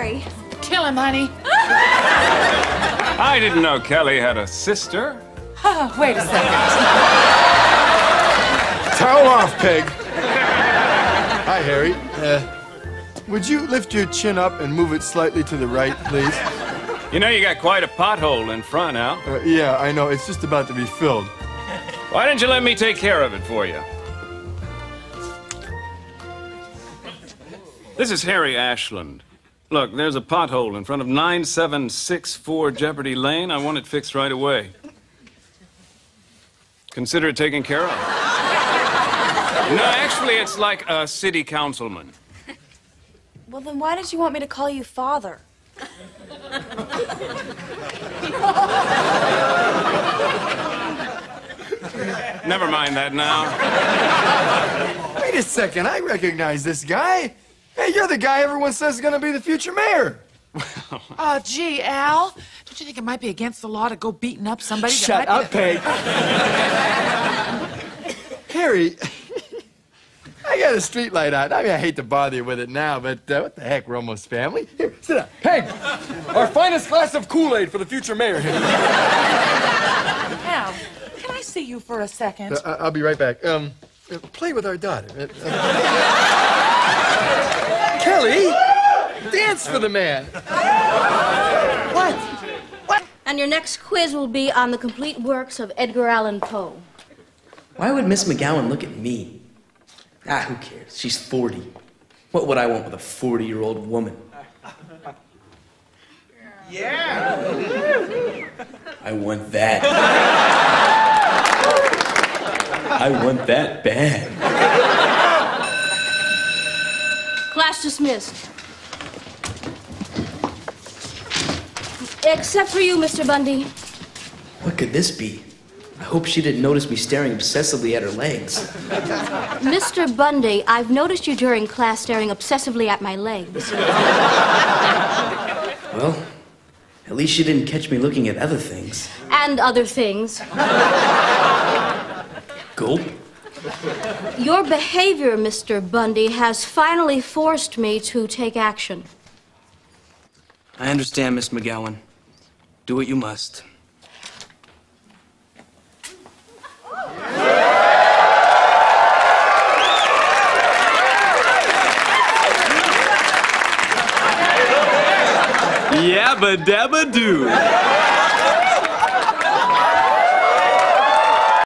Harry. Kill him, honey. I didn't know Kelly had a sister. Oh, wait a second. Towel off, Peg. Hi, Harry. Uh, would you lift your chin up and move it slightly to the right, please? You know you got quite a pothole in front, Al. Uh, yeah, I know. It's just about to be filled. Why didn't you let me take care of it for you? This is Harry Ashland. Look, there's a pothole in front of 9764 Jeopardy Lane. I want it fixed right away. Consider it taken care of. No, actually, it's like a city councilman. Well, then why did you want me to call you father? Never mind that now. Wait a second. I recognize this guy. Hey, you're the guy everyone says is going to be the future mayor. Oh, gee, Al. Don't you think it might be against the law to go beating up somebody? Shut might up, be Peg. Harry, I got a street light out. I mean, I hate to bother you with it now, but uh, what the heck? We're almost family. Here, sit down. Peg, our finest glass of Kool-Aid for the future mayor. here. Al, can I see you for a second? Uh, I'll be right back. Um, uh, play with our daughter. Uh, uh, Kelly, dance for the man. What? What? And your next quiz will be on the complete works of Edgar Allan Poe. Why would Miss McGowan look at me? Ah, who cares? She's 40. What would I want with a 40 year old woman? Yeah! I want that. I want that bad. Class dismissed. Except for you, Mr. Bundy. What could this be? I hope she didn't notice me staring obsessively at her legs. Mr. Bundy, I've noticed you during class staring obsessively at my legs. Well, at least she didn't catch me looking at other things. And other things. Gulp. Your behavior, Mr. Bundy, has finally forced me to take action. I understand, Miss McGowan. Do what you must. Yabba dabba doo.